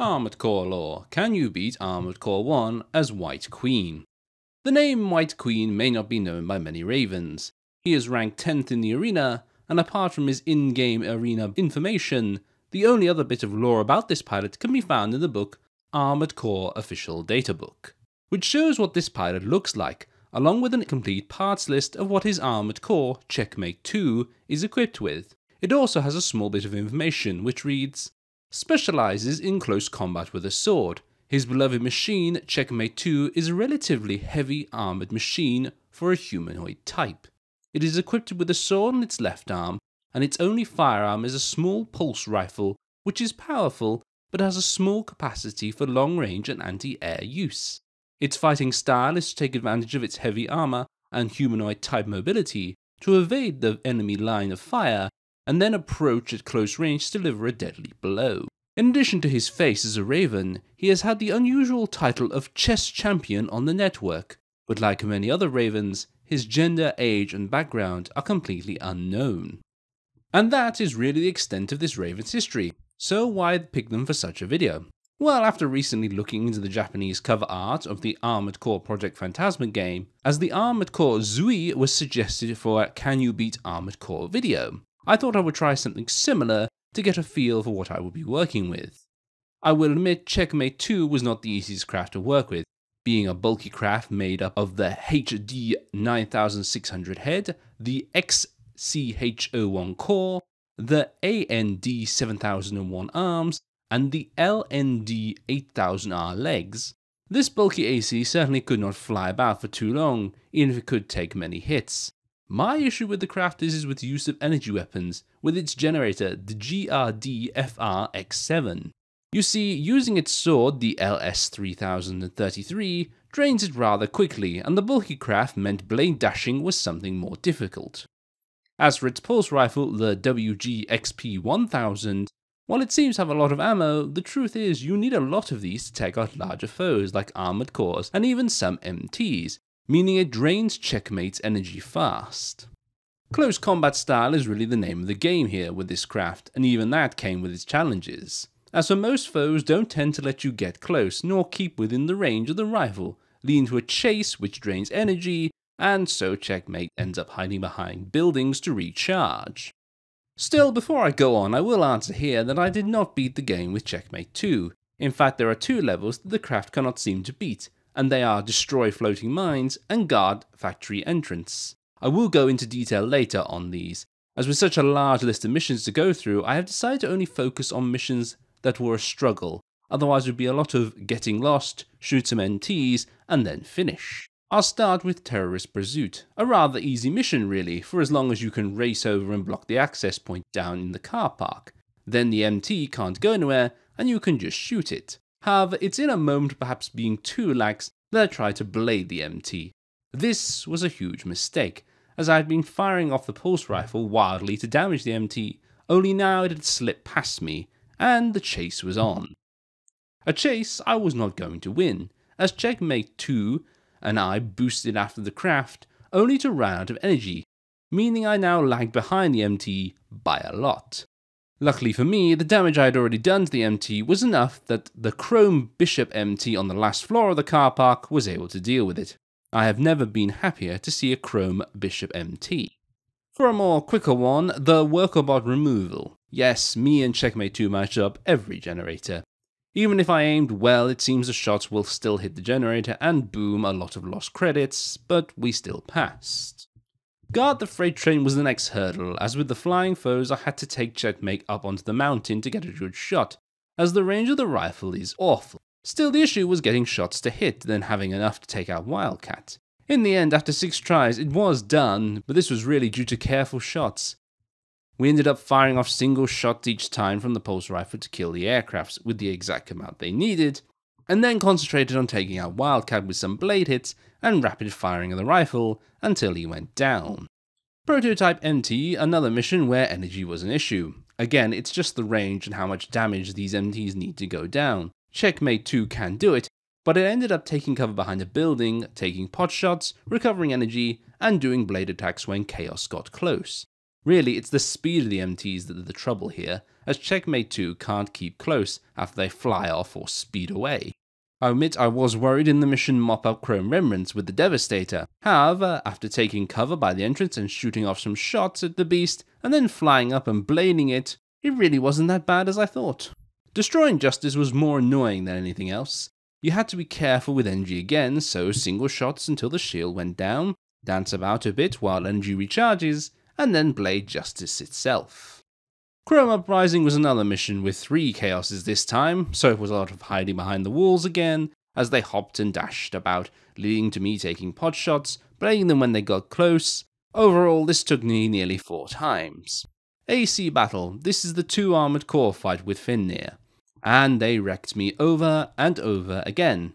Armored Core lore. Can you beat Armored Core 1 as White Queen? The name White Queen may not be known by many Ravens. He is ranked 10th in the arena, and apart from his in-game arena information, the only other bit of lore about this pilot can be found in the book Armored Core Official Databook, which shows what this pilot looks like, along with a complete parts list of what his Armored Core Checkmate 2 is equipped with. It also has a small bit of information which reads specializes in close combat with a sword. His beloved machine, Checkmate 2, is a relatively heavy armored machine for a humanoid type. It is equipped with a sword on its left arm, and its only firearm is a small pulse rifle, which is powerful but has a small capacity for long range and anti air use. Its fighting style is to take advantage of its heavy armor and humanoid type mobility to evade the enemy line of fire and then approach at close range to deliver a deadly blow. In addition to his face as a raven, he has had the unusual title of chess champion on the network, but like many other ravens, his gender, age, and background are completely unknown. And that is really the extent of this raven's history, so why pick them for such a video? Well, after recently looking into the Japanese cover art of the Armored Core Project Phantasma game, as the Armored Core Zui was suggested for a Can You Beat Armored Core video, I thought I would try something similar to get a feel for what I would be working with. I will admit Checkmate 2 was not the easiest craft to work with, being a bulky craft made up of the HD 9600 head, the XCH01 core, the AND 7001 arms, and the LND 8000R legs. This bulky AC certainly could not fly about for too long, even if it could take many hits. My issue with the craft is, is with the use of energy weapons, with its generator, the GRD-FR-X7. You see, using its sword, the LS-3033, drains it rather quickly, and the bulky craft meant blade dashing was something more difficult. As for its pulse rifle, the WG-XP-1000, while it seems to have a lot of ammo, the truth is you need a lot of these to take out larger foes like armored cores and even some MTs, meaning it drains checkmate's energy fast. Close combat style is really the name of the game here with this craft, and even that came with its challenges. As for most foes don't tend to let you get close, nor keep within the range of the rifle, leading to a chase which drains energy, and so checkmate ends up hiding behind buildings to recharge. Still, before I go on, I will answer here that I did not beat the game with Checkmate 2. In fact, there are two levels that the craft cannot seem to beat, and they are destroy floating mines and guard factory entrance. I will go into detail later on these. As with such a large list of missions to go through, I have decided to only focus on missions that were a struggle, otherwise it would be a lot of getting lost, shoot some MTs, and then finish. I'll start with Terrorist Pursuit, a rather easy mission really, for as long as you can race over and block the access point down in the car park. Then the MT can't go anywhere, and you can just shoot it. However, it's in a moment perhaps being too lax that I tried to blade the MT. This was a huge mistake, as I had been firing off the pulse rifle wildly to damage the MT, only now it had slipped past me, and the chase was on. A chase I was not going to win, as Checkmate 2 and I boosted after the craft, only to run out of energy, meaning I now lagged behind the MT by a lot. Luckily for me, the damage I had already done to the MT was enough that the Chrome Bishop MT on the last floor of the car park was able to deal with it. I have never been happier to see a Chrome Bishop MT. For a more quicker one, the Workerbot removal. Yes, me and Checkmate 2 match up every generator. Even if I aimed well, it seems the shots will still hit the generator and boom a lot of lost credits, but we still passed. Guard the freight train was the next hurdle, as with the flying foes I had to take checkmate up onto the mountain to get a good shot, as the range of the rifle is awful. Still the issue was getting shots to hit, then having enough to take out Wildcat. In the end, after six tries, it was done, but this was really due to careful shots. We ended up firing off single shots each time from the pulse rifle to kill the aircrafts with the exact amount they needed, and then concentrated on taking out Wildcat with some blade hits and rapid firing of the rifle until he went down. Prototype MT, another mission where energy was an issue. Again, it's just the range and how much damage these MTs need to go down. Checkmate 2 can do it, but it ended up taking cover behind a building, taking pot shots, recovering energy, and doing blade attacks when chaos got close. Really, it's the speed of the MTs that are the trouble here, as Checkmate 2 can't keep close after they fly off or speed away. I admit I was worried in the mission mop up Chrome Remnants with the Devastator. However, after taking cover by the entrance and shooting off some shots at the beast, and then flying up and blading it, it really wasn't that bad as I thought. Destroying Justice was more annoying than anything else. You had to be careful with energy again, so single shots until the shield went down, dance about a bit while energy recharges, and then blade Justice itself. Chrome Uprising was another mission with three Chaoses this time, so it was a lot of hiding behind the walls again, as they hopped and dashed about, leading to me taking pot shots, blading them when they got close. Overall, this took me nearly four times. AC Battle, this is the two armoured core fight with Fenrir, and they wrecked me over and over again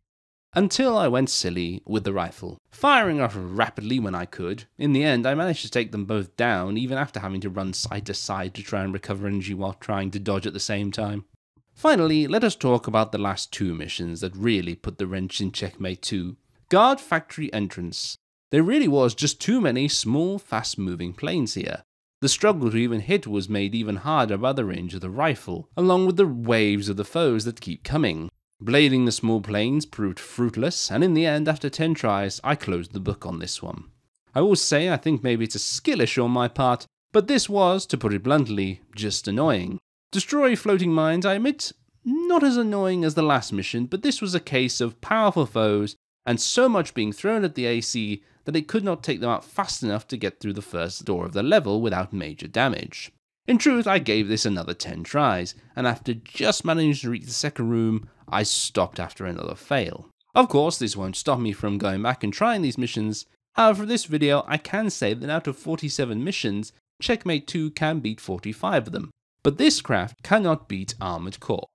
until I went silly with the rifle, firing off rapidly when I could. In the end, I managed to take them both down, even after having to run side to side to try and recover energy while trying to dodge at the same time. Finally, let us talk about the last two missions that really put the wrench in Checkmate 2. Guard Factory Entrance. There really was just too many small, fast moving planes here. The struggle to even hit was made even harder by the range of the rifle, along with the waves of the foes that keep coming. Blading the small planes proved fruitless, and in the end, after 10 tries, I closed the book on this one. I will say I think maybe it's a skill issue on my part, but this was, to put it bluntly, just annoying. Destroy floating mines, I admit, not as annoying as the last mission, but this was a case of powerful foes and so much being thrown at the AC that it could not take them out fast enough to get through the first door of the level without major damage. In truth, I gave this another 10 tries, and after just managing to reach the second room, I stopped after another fail. Of course, this won't stop me from going back and trying these missions, however for this video I can say that out of 47 missions, Checkmate 2 can beat 45 of them, but this craft cannot beat Armored Core.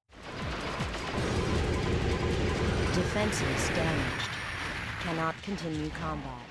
Defenses damaged. Cannot continue combat.